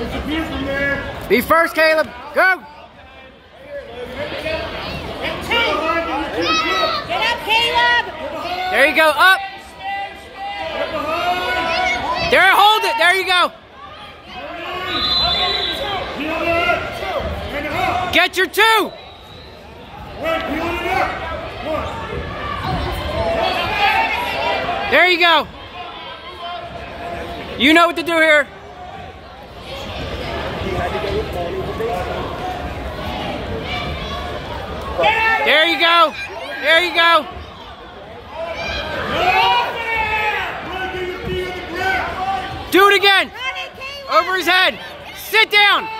Disappear from there. Be first, Caleb. Go. Get up, Caleb! There you go. Up. There, hold it. There you go. Get your two. There you go. You know what to do here. There you go. There you go. Do it again. Over his head. Sit down.